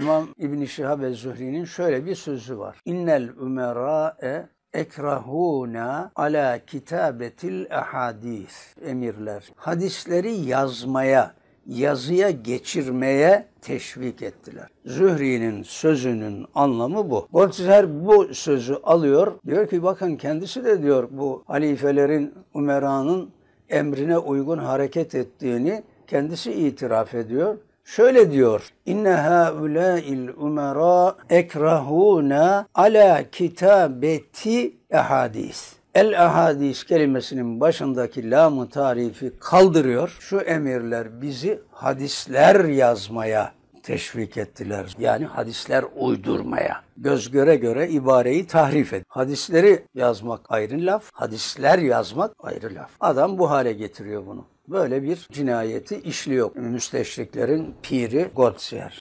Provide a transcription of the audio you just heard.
İmam İbn Şihab el-Zuhri'nin şöyle bir sözü var. İnnel umera'e ekrahuna ala kitabetil ahadis emirler. Hadisleri yazmaya, yazıya geçirmeye teşvik ettiler. Zühri'nin sözünün anlamı bu. Goltzer bu sözü alıyor. Diyor ki bakın kendisi de diyor bu halifelerin, umeranın emrine uygun hareket ettiğini kendisi itiraf ediyor. Şöyle diyor. İnne haulâil umera ekrahûne ala kitabeti ehadis. El ahadis kelimesinin başındaki lamı tarifi kaldırıyor. Şu emirler bizi hadisler yazmaya teşvik ettiler. Yani hadisler uydurmaya. Göz göre göre ibareyi tahrif et. Hadisleri yazmak ayrı laf, hadisler yazmak ayrı laf. Adam bu hale getiriyor bunu. Böyle bir cinayeti işliyor. Müsteşriklerin piri Goldziher.